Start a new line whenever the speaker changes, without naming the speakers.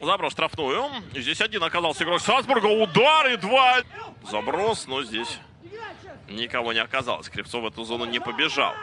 Заброс штрафную. Здесь один оказался игрок Салцбурга. Удар и два. Заброс, но здесь никого не оказалось. Кривцов в эту зону не побежал.